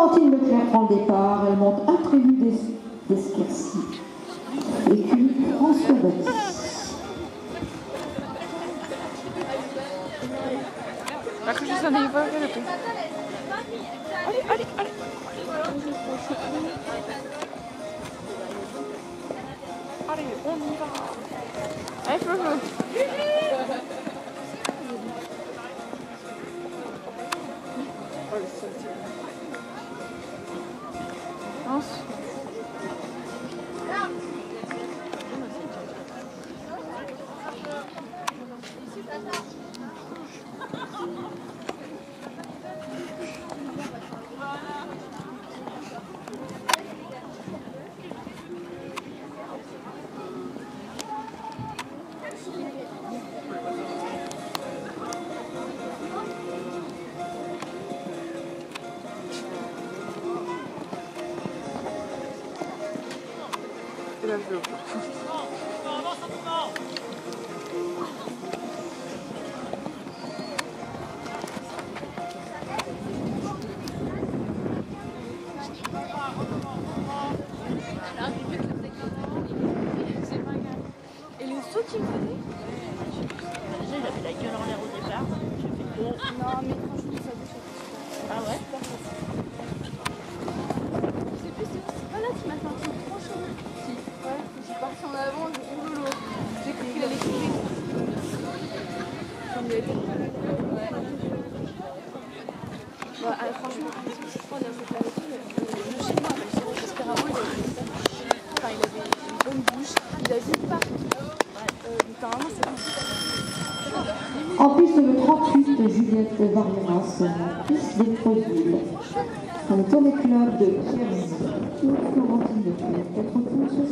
Florentine Leclerc prend le départ, elle monte un trébu d'esquercie. Et puis François Baptiste. Lepiej. Ale, ale, ale. Allez, on y va. Allez, Flou, vemos. Et le saut qu'il me Déjà, il la gueule en l'air au départ. J'ai fait. Non, mais franchement, ça. Ah ouais En piste le 38, Juliette Varianas, en piste des Creusilles. Dans le Club de Pierre Florentine Leclerc, 4 points 77.